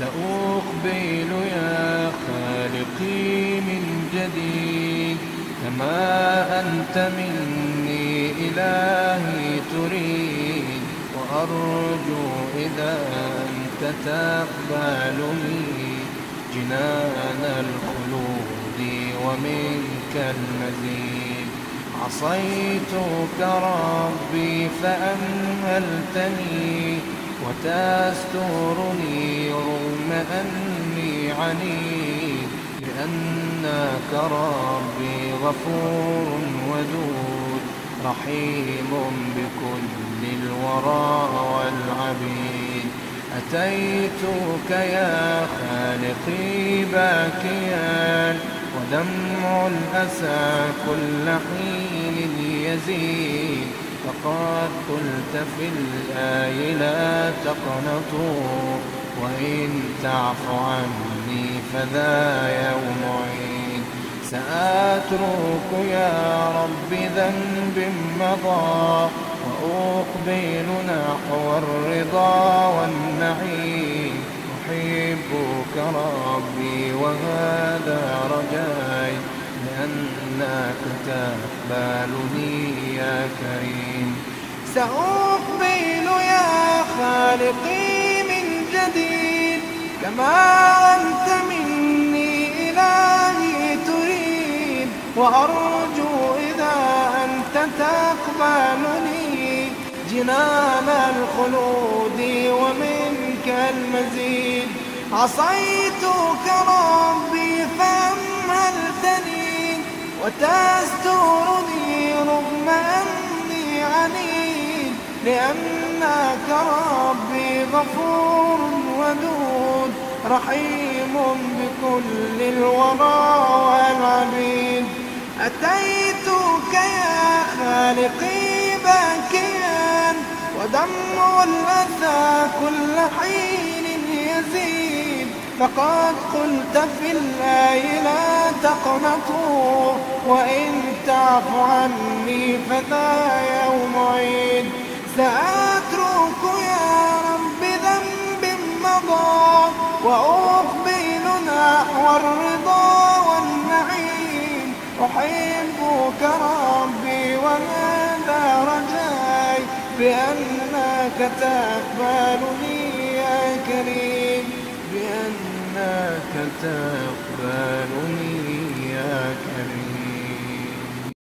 سأقبل يا خالقي من جديد كما أنت مني إلهي تريد وأرجو إذا أنت تقبلني جنان الخلود ومنك المزيد. عصيتك ربي فأمهلتني وتسترني رغم أني عنيد لأنك ربي غفور ودود رحيم بكل الورى والعبيد. أتيتك يا خالقي باكيا ودمع الأسى كل حين يزيد. فقد قلت في الآي لا تقنطوا وإن تعف عني فذا يوم عيد. سأترك يا رب ذنب مضى وأقبل نحو الرضا والنعيم. أحبك ربي وهذا رجاي لأنك تقبلني يا كريم. سأقبل يا خالقي من جديد. كما أنت مني إلهي تريد. وأرجو إذا أنت تقبلني. جنان الخلود ومنك المزيد. عصيتك ربي وتسترني رغم أني عنيد لأنك ربي غفور ودود رحيم بكل الورى والعبيد. أتيتك يا خالقي باكيا ودمع الأذى كل حين. فقد قلت في الله لا تقنطوا وإن تعف عني فذا يوم عيد. سأترك يا رب ذنب مضى وأقبل نحو الرضا والنعيم. أحبك ربي وهذا رجاي بأنك تقبلني يا كريم. بأنك عيناك تقبلني يا كريم